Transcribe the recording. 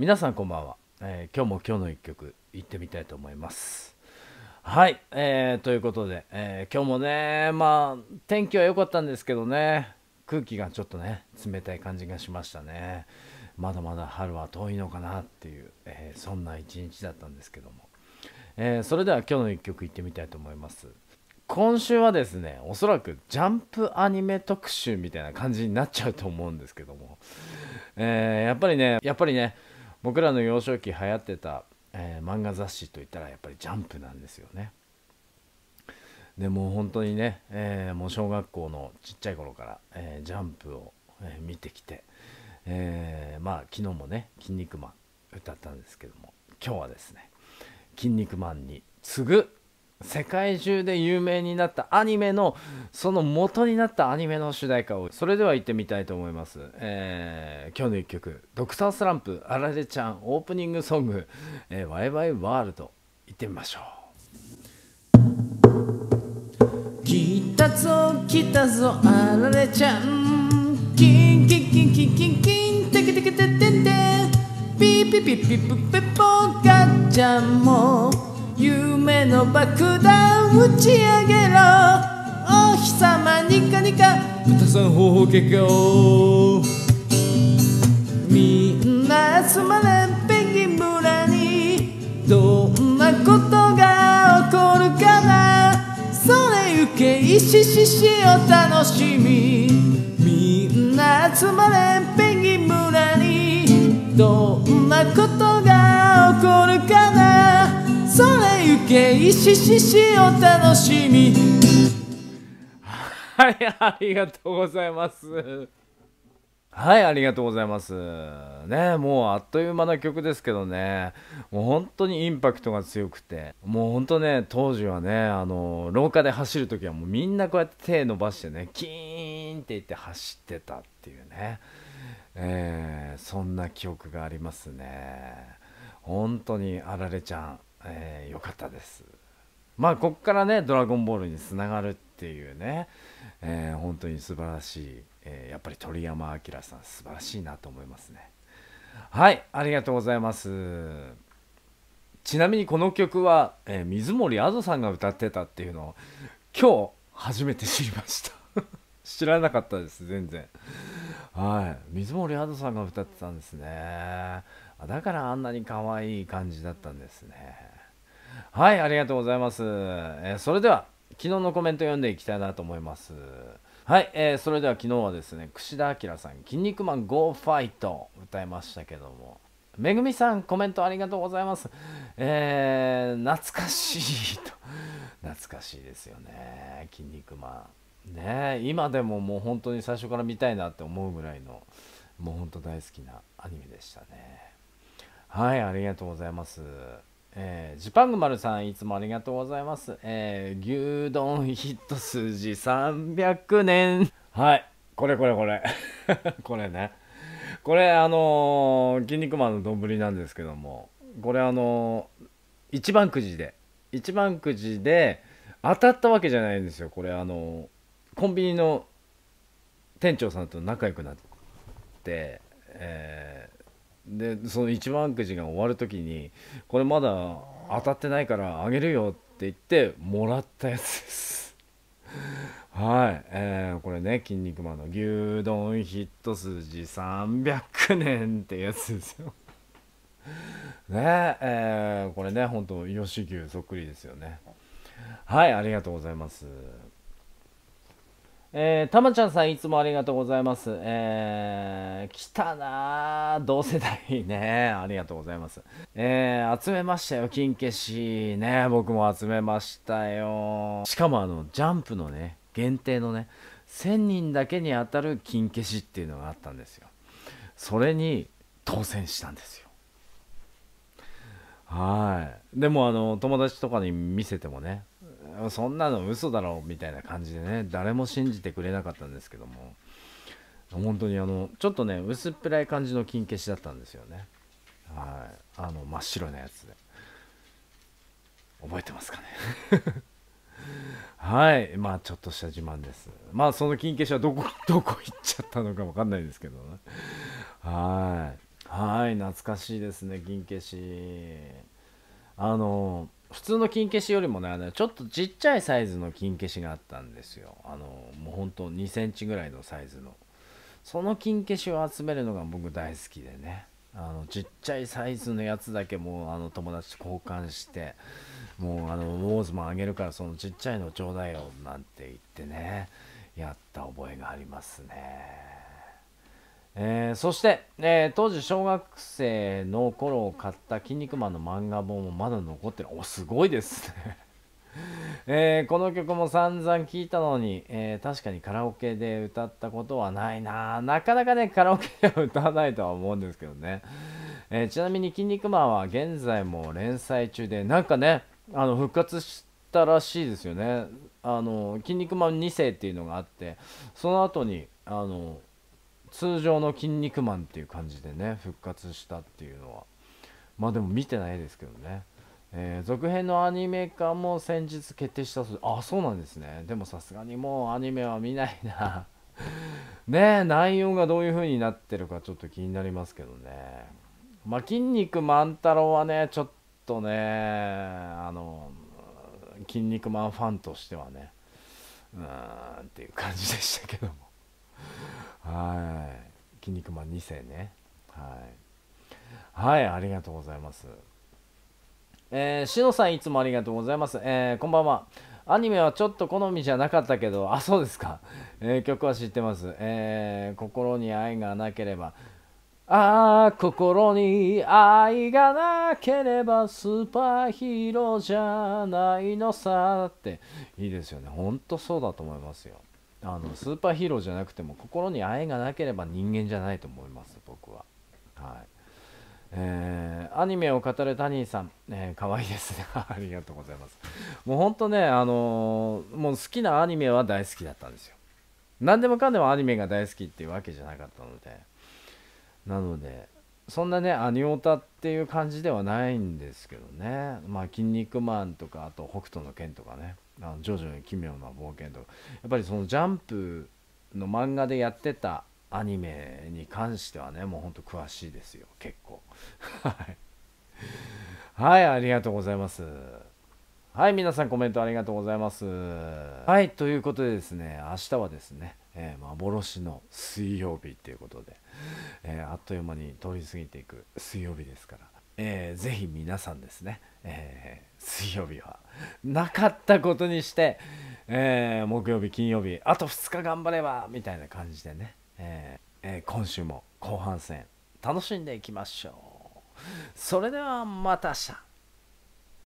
皆さんこんばんは、えー今日も今日の一曲行ってみたいと思います。はい、えーということで、えー今日もねまあ天気は良かったんですけどね。空気がちょっとね冷たい感じがしましたね。まだまだ春は遠いのかなっていう、えーそんな一日だったんですけども、えそれでは今日の一曲行ってみたいと思います。今週はですねおそらくジャンプアニメ特集みたいな感じになっちゃうと思うんですけども、えーやっぱりねやっぱりね僕らの幼少期流行ってた、えー漫画雑誌といったらやっぱりジャンプなんですよね。でも本当にね、えーもう小学校のちっちゃい頃から、えージャンプを、え見てきて、えまあ昨日もね「筋肉マン」歌ったんですけども今日はですね「筋肉マン」に次ぐ世界中で有名になったアニメのその元になったアニメの主題歌をそれでは行ってみたいと思います、えー今日の一曲「ドクタースランプあられちゃん」オープニングソング「えーワイワイワールド」行ってみましょう。来たぞ来たぞあられちゃん。キンキンキンキンキンキン。テケテケテテテピピピピピピポガッチャンも。夢の爆弾打ち上げろ。お日様ニカニカ。豚さんほほけこみんな集まれペンギン村に。どんなことが起こるかな。それゆけいしししお楽しみ。みんな集まれペンギン村に。どんなことが起こるかなれゆけい。しししお楽しみはいありがとうございます。はい、ありがとうございます。ね、もうあっという間な曲ですけどね、もう本当にインパクトが強くて、もう本当ね、当時はね、あの、廊下で走るときはもうみんなこうやって手伸ばしてね、キーンって言って走ってたっていうね、えーそんな記憶がありますね。本当にあられちゃん、えーよかったです。まあこっからね「ドラゴンボール」につながるっていうね、えー本当に素晴らしい、えーやっぱり鳥山明さん素晴らしいなと思いますね。はいありがとうございます。ちなみにこの曲は、えー水森あどさんが歌ってたっていうのを今日初めて知りました。知らなかったです全然。はい水森あどさんが歌ってたんですね。だからあんなに可愛い感じだったんですねはい、ありがとうございます。えーそれでは、昨日のコメント読んでいきたいなと思います。はい、えーそれでは昨日はですね、串田明さん、筋肉マン GO ファイト歌いましたけども、めぐみさん、コメントありがとうございます。えー懐かしいと。懐かしいですよね、筋肉マン。ね今でももう本当に最初から見たいなって思うぐらいの、もう本当大好きなアニメでしたね。はい、ありがとうございます。えージパングマルさん、いつもありがとうございます。えー牛丼ヒット数字300年。はい、これこれこれ。これね。これ、あのー、筋肉マンの丼なんですけども、これあのー一番くじで、一番くじで当たったわけじゃないんですよ。これあのーコンビニの店長さんと仲良くなって、えでその一番くじが終わる時にこれまだ当たってないからあげるよって言ってもらったやつです。はい、えーこれね「筋肉マン」の牛丼ヒット数字300年ってやつですよ。ねえーこれね本当吉牛そっくりですよね。はいありがとうございます。えー、たまちゃんさんいつもありがとうございます。えー、来たな同世代ね。ありがとうございます。えー、集めましたよ、金消し。ね、僕も集めましたよ。しかもあの、ジャンプのね、限定のね、1000人だけに当たる金消しっていうのがあったんですよ。それに当選したんですよ。はい。でもあの、友達とかに見せてもね、そんなの嘘だろうみたいな感じでね誰も信じてくれなかったんですけども。本当にあのちょっとね薄っぺらい感じの金消しだったんですよね。はい。あの真っ白なやつで。覚えてますかね？はい。まあちょっとした自慢です。まあその金消しはどこ どこ行っちゃったのかわかんないですけどね。はい。はい懐かしいですね金消し。あの普通の金消しよりもねあのちょっとちっちゃいサイズの金消しがあったんですよ。あのもうほんと2センチぐらいのサイズの。その金消しを集めるのが僕大好きでね。あのちっちゃいサイズのやつだけもうあの友達と交換してもうあのウォーズマンあげるからそのちっちゃいのちょうだいよなんて言ってねやった覚えがありますね。えー、そして、えー、当時小学生の頃買った「筋肉マン」の漫画本もまだ残ってる。おすごいですね。えー、この曲も散々聴いたのに、えー、確かにカラオケで歌ったことはないな。なかなかねカラオケでは歌わないとは思うんですけどね、えー、ちなみに「筋肉マン」は現在も連載中でなんかねあの復活したらしいですよね。あの「筋肉マン2世」っていうのがあってその後にあの通常の「筋肉マン」っていう感じでね復活したっていうのは。まあでも見てないですけどね。えー、続編のアニメ化も先日決定したそう。であそうなんですね。でもさすがにもうアニメは見ないな。ねえ内容がどういう風になってるかちょっと気になりますけどね。まあ筋肉万太郎はねちょっとねあの筋肉マンファンとしてはねうーんっていう感じでしたけども。はい筋肉マン2世ねはいはいありがとうございますえー、しのさんいつもありがとうございます。えー、こんばんは。アニメはちょっと好みじゃなかったけど、あ、そうですか。えー、曲は知ってます。えー、心に愛がなければ。ああ、心に愛がなければスーパーヒーローじゃないのさって。いいですよね。ほんとそうだと思いますよ。あの、スーパーヒーローじゃなくても、心に愛がなければ人間じゃないと思います、僕は。はい。えー、アニメを語るタニーさん、えー、かわいいですね。ありがとうございます。もうほんとね、あのー、もう好きなアニメは大好きだったんですよ。何でもかんでもアニメが大好きっていうわけじゃなかったので。なので、そんなね、アニオタっていう感じではないんですけどね。まあ、筋肉マンとか、あと北斗の拳とかね、あのジョジョの奇妙な冒険とか、やっぱりそのジャンプの漫画でやってたアニメに関してはねもうほんと詳しいですよ。結構。はい。はいありがとうございます。はい皆さんコメントありがとうございます。はいということでですね明日はですね、えー、幻の水曜日っていうことで、えー、あっという間に通り過ぎていく水曜日ですからえー、ぜひ皆さんですね、えー、水曜日はなかったことにして、え、木曜日金曜日あと2日頑張ればみたいな感じでねええ、今週も後半戦楽しんでいきましょう。それではまた明日。